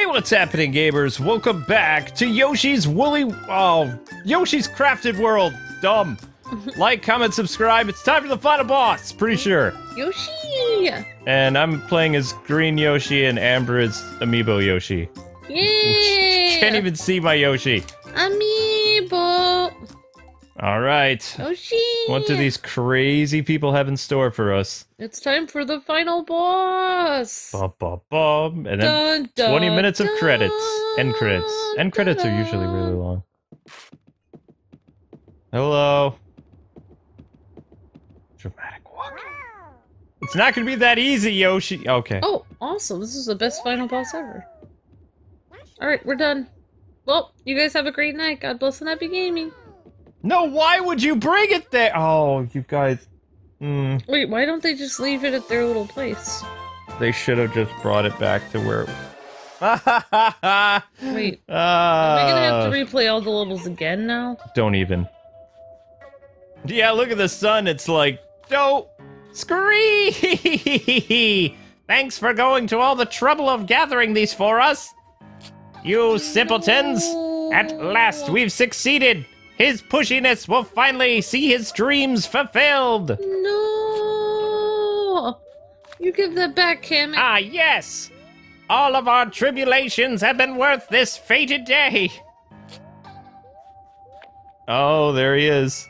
Hey, what's happening, gamers? Welcome back to Yoshi's Woolly... Oh, Yoshi's Crafted World. Dumb. like, comment, subscribe. It's time for the final boss, pretty sure. Yoshi! And I'm playing as Green Yoshi and Amber as Amiibo Yoshi. Yay! Can't even see my Yoshi. Amiibo! All right. Oh, Yoshi! What do these crazy people have in store for us? It's time for the final boss! Bum, bum, bum. And then Dun, dun, 20 minutes of credits. End credits. End credits are usually really long. Hello. Dramatic walking. It's not gonna be that easy, Yoshi. Okay. Oh, awesome. This is the best final boss ever. Alright, we're done. Well, you guys have a great night. God bless and happy gaming. No, why would you bring it there? Oh, you guys. Mm, Wait, why don't they just leave it at their little place? they should have just brought it back to where. Wait, Uh, am I gonna have to replay all the levels again now? Don't even. Yeah, look at the sun. It's like, don't scree. Thanks for going to all the trouble of gathering these for us. You simpletons. At last, we've succeeded. His pushiness will finally see his dreams fulfilled. No! You give that back, Kim. Ah, yes. All of our tribulations have been worth this fated day. Oh, there he is.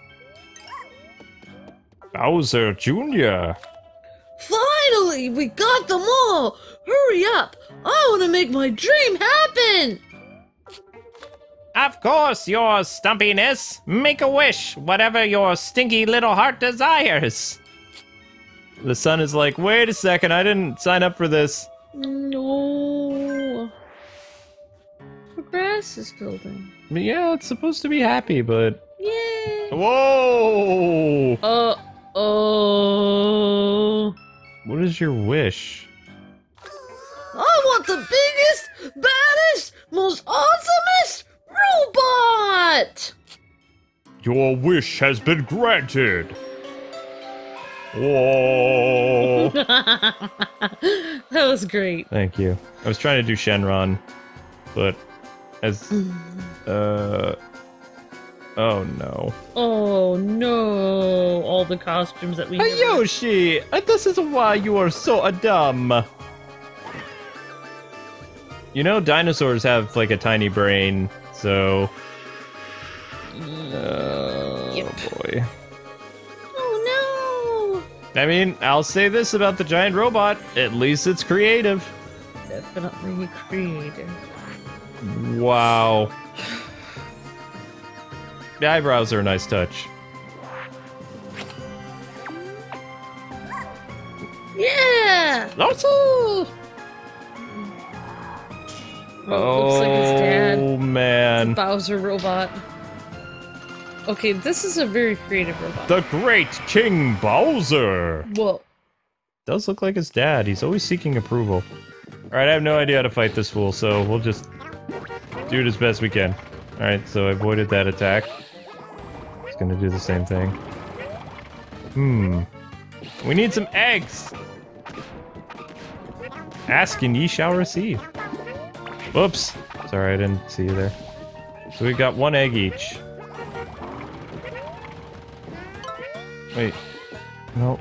Bowser Jr. Finally, we got them all! Hurry up! I want to make my dream happen! Of course, your stumpiness. Make a wish, whatever your stinky little heart desires. The sun is like, wait a second, I didn't sign up for this. No. The grass is building. Yeah, it's supposed to be happy, but. Yay! Whoa! Uh oh. What is your wish? I want the biggest, baddest, most awesomest robot! Your wish has been granted. Whoa! that was great. Thank you. I was trying to do Shenron, but as uh oh no. Oh no, all the costumes that we Hey, never- Yoshi, uh, this is why you are so uh, dumb. You know, dinosaurs have like a tiny brain, so. Oh Yep. boy. Oh no! I mean, I'll say this about the giant robot: at least it's creative. Definitely creative. Wow. The eyebrows are a nice touch. Yeah! Also. Oh, looks like his dad. Oh man. Bowser robot. Okay, this is a very creative robot. The Great King Bowser! Whoa. Does look like his dad. He's always seeking approval. Alright, I have no idea how to fight this fool, so we'll just do it as best we can. Alright, so I avoided that attack. It's gonna do the same thing. Hmm. We need some eggs! Ask and ye shall receive. Whoops. Sorry, I didn't see you there. So we got one egg each. Wait. Nope.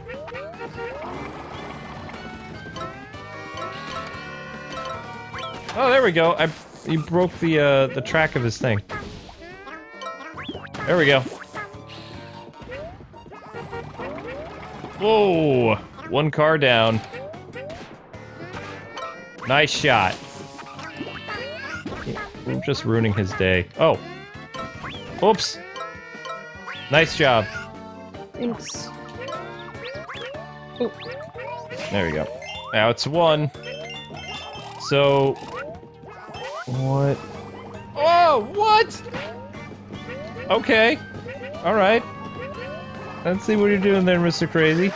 Oh, there we go. I he broke the uh the track of his thing. There we go. Whoa! One car down. Nice shot. We're just ruining his day. Oh. Oops. Nice job. Thanks. Oh, There we go. Now it's one. So. What? Oh, what? Okay. Alright. Let's see what you're doing there, Mr. Crazy.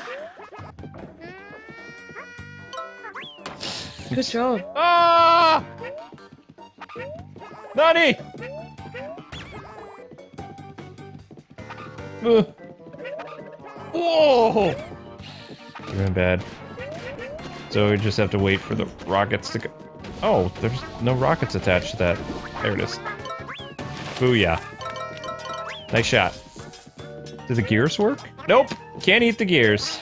good job. Ah! Nani! Uh. Whoa! Doing bad. So we just have to wait for the rockets to go. Oh, there's no rockets attached to that. There it is. Booyah. Nice shot. Do the gears work? Nope. Can't eat the gears.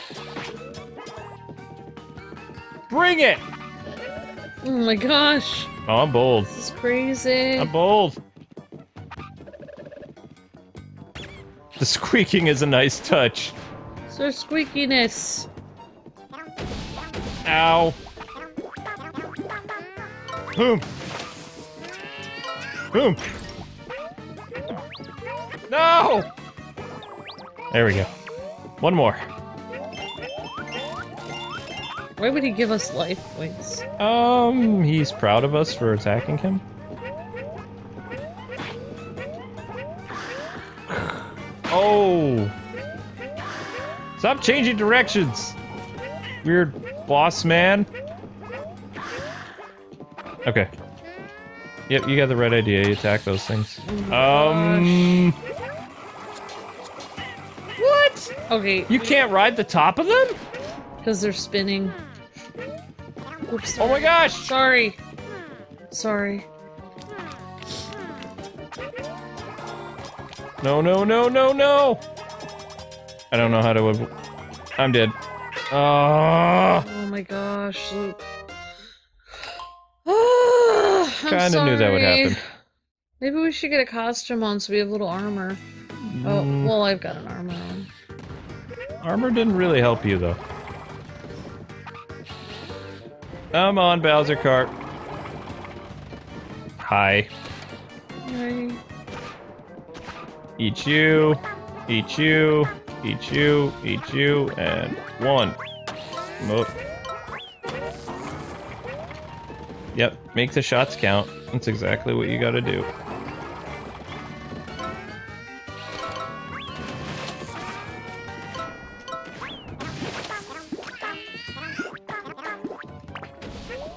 Bring it! Oh my gosh. Oh, I'm bold. This is crazy. I'm bold. The squeaking is a nice touch. So squeakiness. Ow. Boom. Boom. No! There we go. One more. Why would he give us life points? Um, he's proud of us for attacking him. Oh! Stop changing directions! Weird boss man. Okay. Yep, you got the right idea. You attack those things. Um. What? Okay, You can't ride the top of them? because they're spinning. Oops. Oh my gosh! Sorry. Sorry. No, no, no, no, no! I don't know how to. I'm dead. Ah! Oh my gosh, Luke. I'm Kinda knew that would happen. Maybe we should get a costume on so we have little armor. Oh, Mm, well, I've got an armor on. armor didn't really help you though. Come on, Bowser Cart. Hi. Right. Eat you. Eat you. Eat you. Eat you. And one. Yep, make the shots count. That's exactly what you gotta do.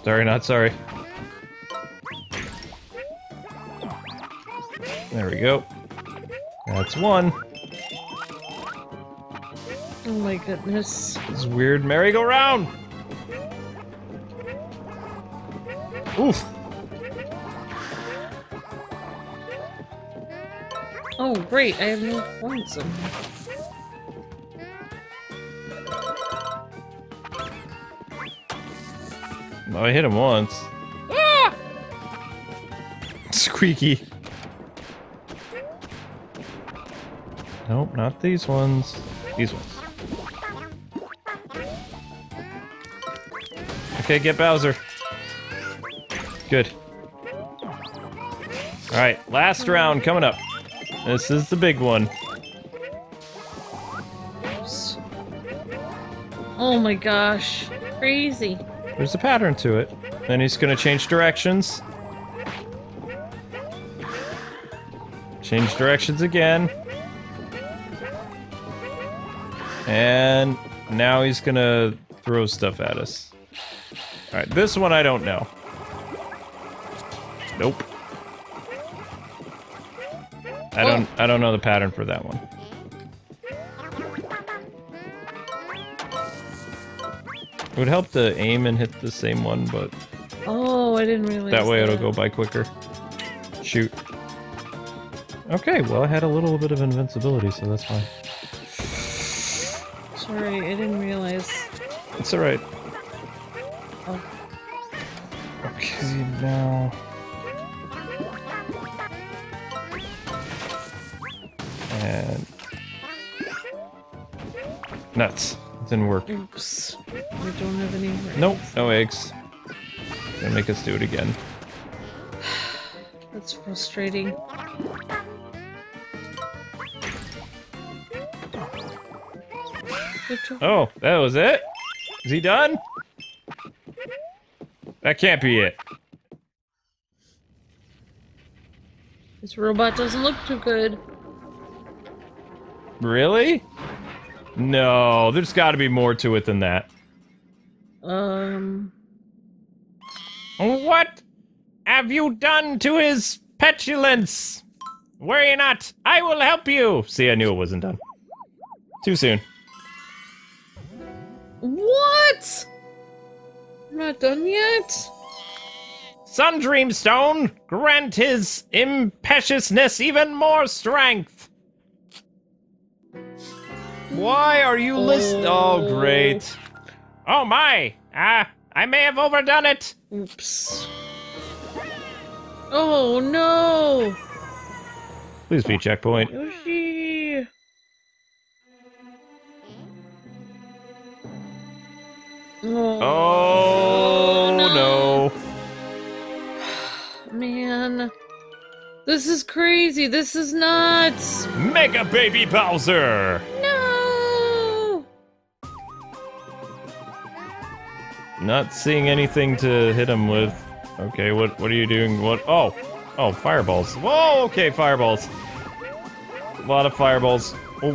Sorry, not sorry. There we go. That's one. Oh my goodness. This weird merry-go-round. Oof. Oh, great, I have no points in Oh, I hit him once. Ah! Squeaky. Nope, not these ones. These ones. Okay, get Bowser. Good. Alright, last round coming up. This is the big one. Oh my gosh. Crazy. There's a pattern to it. Then he's gonna change directions. Change directions again. And now he's gonna throw stuff at us. Alright, this one I don't know. Nope. I don't I don't know the pattern for that one. It would help to aim and hit the same one, but Oh, I didn't realize that way it'll go by quicker. Shoot. Okay, well I had a little bit of invincibility, so that's fine. Sorry, I didn't realize. It's alright. Oh. Okay, now... And... Nuts. It didn't work. Oops. I don't have any. rings. Nope, no eggs. Gonna make us do it again. That's frustrating. Oh, that was it? Is he done? That can't be it. This robot doesn't look too good. Really? No, there's gotta be more to it than that. Um. What have you done to his petulance? Worry not, I will help you. See, I knew it wasn't done. Too soon. What? I'm not done yet? Sun Dreamstone, grant his impetuousness even more strength. Why are you listening? Oh, great. Oh my! Ah, I may have overdone it. Oops. Oh no! Please be checkpoint. Yoshi! Oh, no. Man. This is crazy. This is nuts. Mega Baby Bowser! Not seeing anything to hit him with. Okay, what what are you doing? What? Oh, oh, fireballs. Whoa, okay, fireballs. A lot of fireballs. Oh.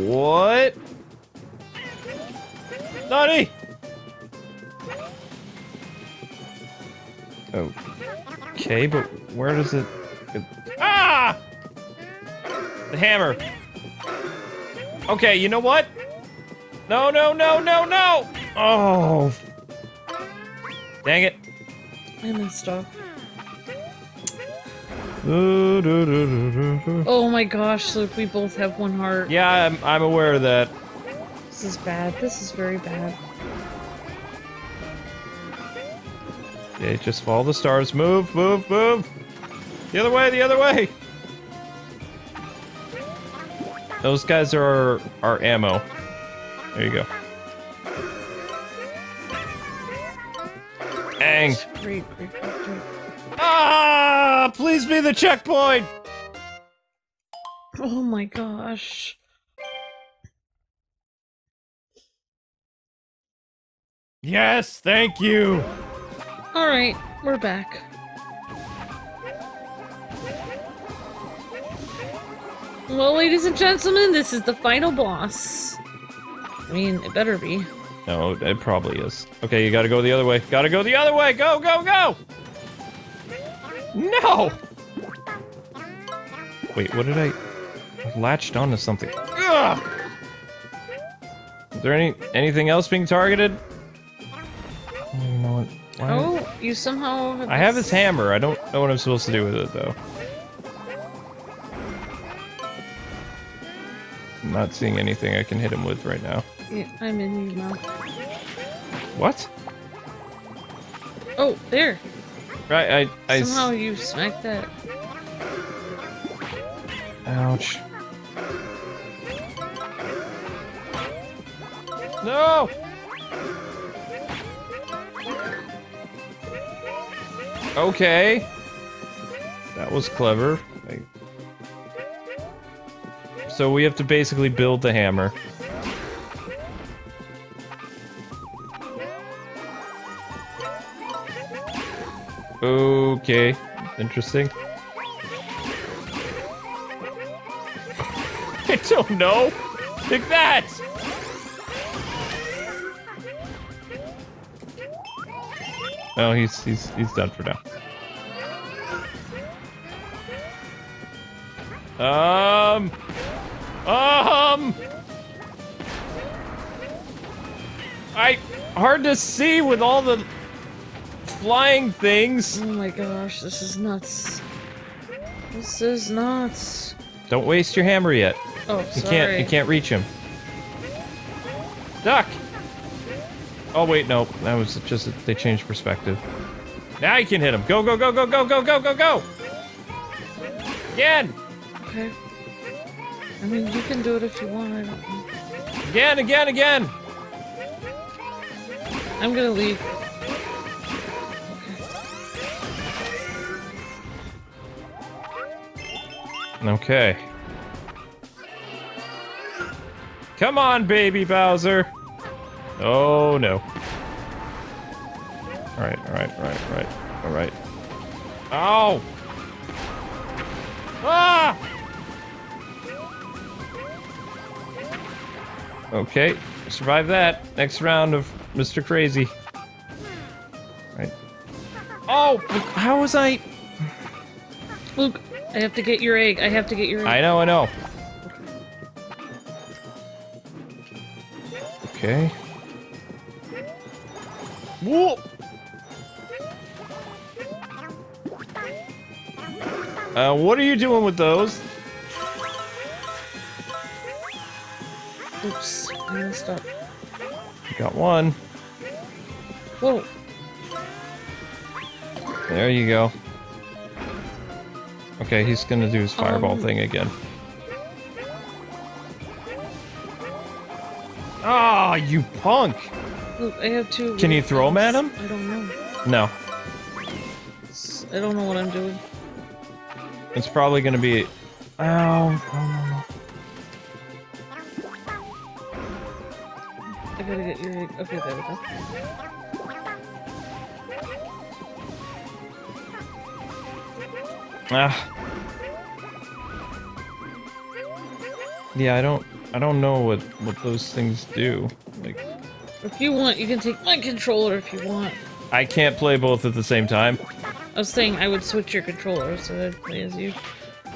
What? Nutty! Okay, but where does it- Ah! The hammer. Okay, you know what? No, no, no, no, no! Oh. Dang it. I messed up. Oh my gosh, look, we both have one heart. Yeah, I'm, I'm aware of that. This is bad. This is very bad. Okay, just follow the stars. Move, move, move! The other way, the other way! Those guys are our, our ammo. There you go. Great. Ah! Please be the checkpoint! Oh my gosh. Yes, thank you! Alright, we're back. Well, ladies and gentlemen, this is the final boss. I mean, it better be. No, it probably is. Okay, you gotta go the other way. Gotta go the other way! Go, go, go! No! Wait, what did I... I latched onto something. Ugh! Is there any anything else being targeted? I don't even know what... why- Oh, you somehow have I have this- his hammer. I don't know what I'm supposed to do with it, though. I'm not seeing anything I can hit him with right now. Yeah, I'm in your mouth. What? Oh, there. Right, I, I Somehow you smacked that. Ouch. No! Okay. That was clever. So we have to basically build the hammer. Okay. Interesting. I don't know. Take that. Oh, he's he's he's done for now. Um. Um. I hard to see with all the flying things. Oh my gosh, this is nuts. This is nuts. Don't waste your hammer yet. Oh, You sorry. can't you can't reach him. Duck. Oh wait, no, that was just they changed perspective. Now you can hit him. Go go go go go go go go go. Again, Okay. I mean, you can do it if you want. I don't. again, again, again. I'm gonna leave. Okay. Come on, baby Bowser. Oh no. All right, all right, all right, all right, all right. Ow! Ah! Okay, survive that. Next round of Mr. Crazy. Right. Oh, how was I? Luke, I have to get your egg. I have to get your egg. I know, I know. Okay. Whoa! Uh, what are you doing with those? Oops, I messed up. Got one. Whoa. There you go. Okay, he's gonna do his fireball Um. thing again. Ah, you punk! Look, I have two. Can you throw 'em at him? I don't know. No, I don't know what I'm doing. it's probably gonna be. Oh, no, no, no. I gotta get your. Okay, there we go. Ah. Yeah, I don't. I don't know what what those things do. Like, If you want, you can take my controller if you want. I can't play both at the same time. I was saying I would switch your controller so I'd play as you.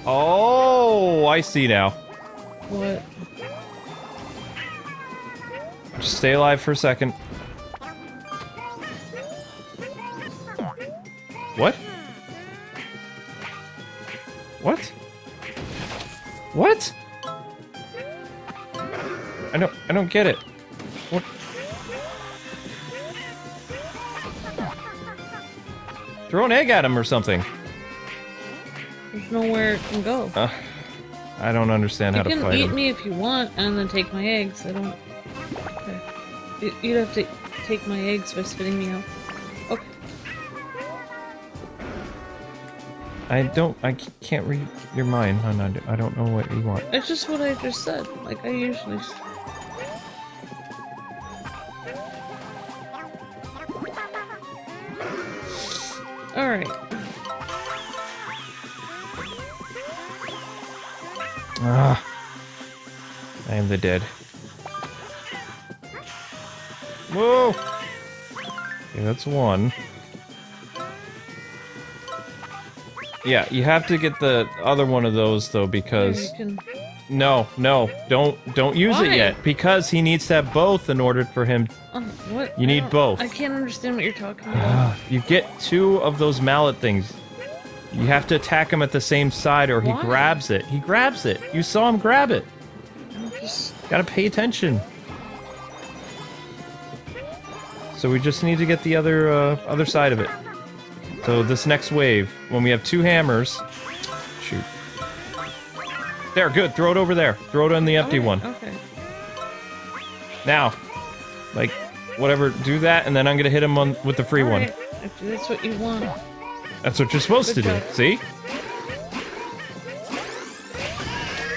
Oh, I see now. What? Just stay alive for a second. What? What? What? I don't I don't get it. What? Throw an egg at him or something. There's nowhere it can go. Uh, I don't understand you how to fight. You can eat him. me if you want and then take my eggs. I don't. Okay. You- You'd have to take my eggs by spitting me out. Okay. I don't I can't read your mind, hon. I d- I don't know what you want. It's just what I just said. Like I usually. Ah. I am the dead. Whoa! Okay, that's one. Yeah, you have to get the other one of those though because can. no, no, don't don't use Why? it yet because he needs to have both in order for him. Oh, what? You I need both. I can't understand what you're talking about. You get two of those mallet things. You have to attack him at the same side or he Why? grabs it. He grabs it. You saw him grab it. Just. Gotta pay attention. So we just need to get the other uh, other side of it. So this next wave, when we have two hammers, shoot. There, good. Throw it over there. Throw it on the empty one. Okay. Now, like, whatever. Do that, and then I'm gonna hit him on with the free one. Alright, If that's what you want. That's what you're supposed Good to do. See?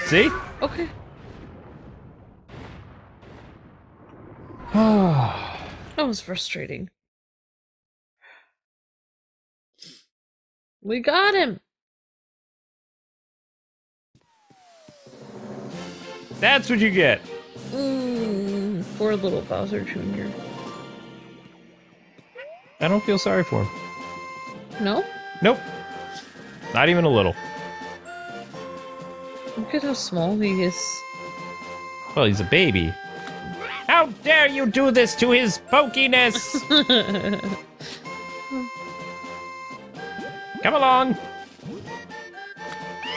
See? Okay. Ah. That was frustrating. We got him. That's what you get. Mm, poor little Bowser Jr. I don't feel sorry for him. No? Nope. Not even a little. Look at how small he is. Well, he's a baby. How dare you do this to his pokiness? Come along.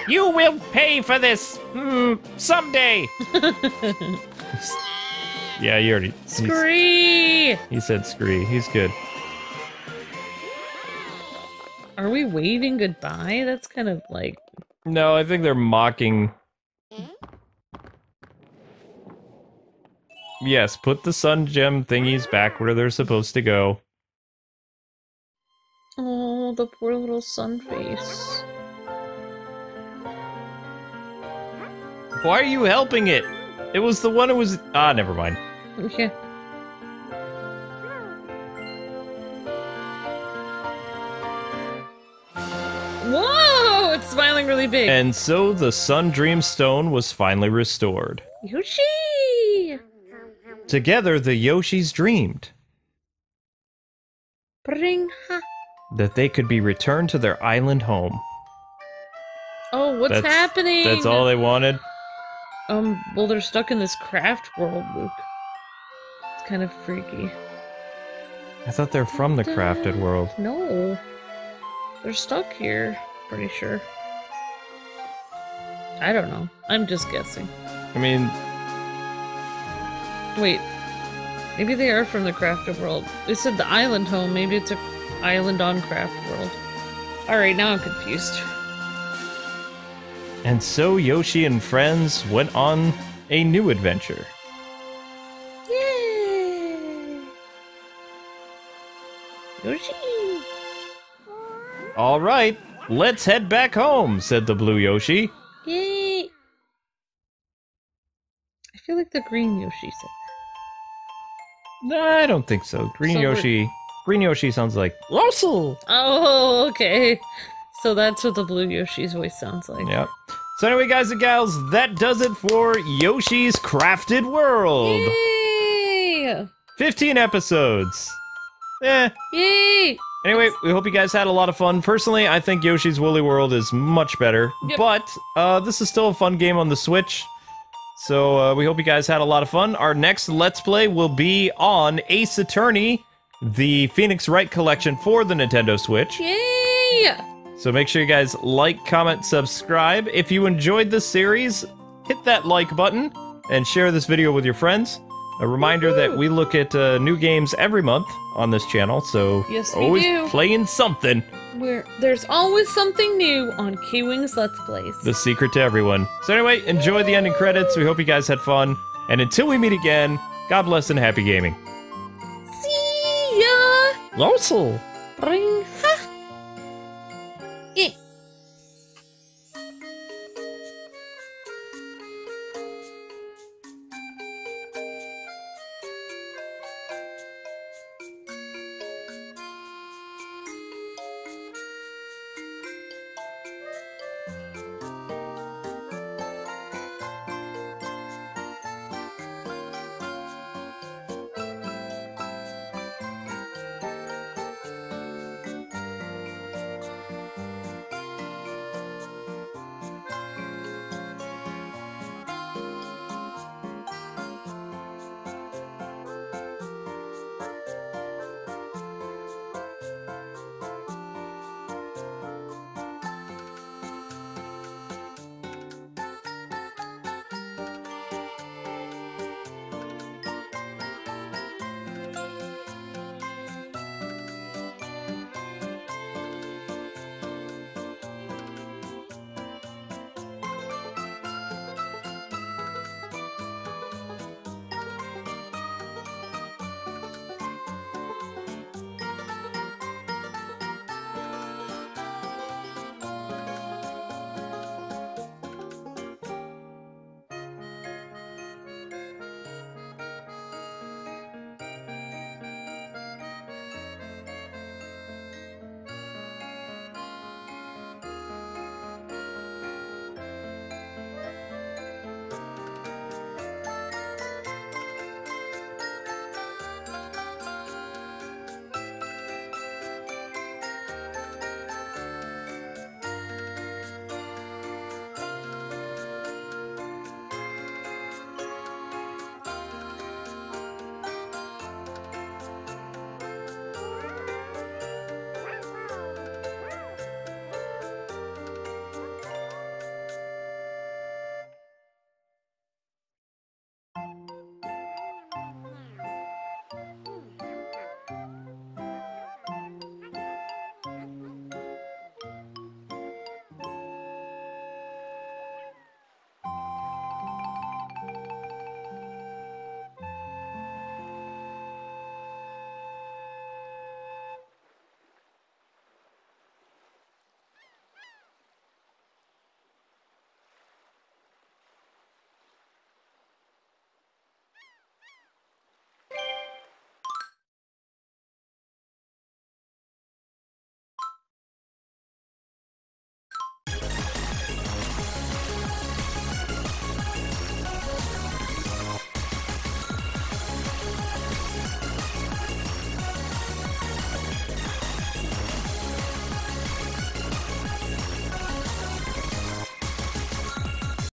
You will pay for this hmm, someday. yeah, you already. Scree! He said scree. He's good. Are we waving goodbye? That's kind of like. No, I think they're mocking. Yes, put the sun gem thingies back where they're supposed to go. Oh, the poor little sun face. Why are you helping it? It was the one who was. Ah, never mind. Yeah. Whoa! It's smiling really big. And so the Sun Dream Stone was finally restored. Yoshi! Together, the Yoshis dreamed Bring ha. that they could be returned to their island home. Oh, what's That's- happening? That's all they wanted. Um, well, they're stuck in this craft world, Luke. It's kind of freaky. I thought they're from the crafted world. No. They're stuck here, pretty sure. I don't know. I'm just guessing. I mean, Wait. Maybe they are from the crafted world. They said the island home. Maybe it's a island on craft world. Alright, now I'm confused. and so Yoshi and friends went on a new adventure. Yay! Yoshi! All right, let's head back home, said the blue Yoshi. Yay! I feel like the green Yoshi said No, I don't think so. Green So we're- Yoshi. Green Yoshi sounds like Russell. Oh, okay. So that's what the blue Yoshi's voice sounds like. Yep. So anyway, guys and gals, that does it for Yoshi's Crafted World. Yay! 15 episodes. Eh. Yay! Anyway, we hope you guys had a lot of fun. Personally, I think Yoshi's Woolly World is much better, Yep. but uh, this is still a fun game on the Switch. So uh, we hope you guys had a lot of fun. Our next Let's Play will be on Ace Attorney, the Phoenix Wright collection for the Nintendo Switch. Yay! So make sure you guys like, comment, subscribe. If you enjoyed this series, hit that like button and share this video with your friends. A reminder that we look at uh, new games every month on this channel, so Yes, always do. playing something. Where there's always something new on Kwings Let's Plays. The secret to everyone. So anyway, enjoy the ending credits. We hope you guys had fun. And until we meet again, God bless and happy gaming. See ya! Losel. Ring!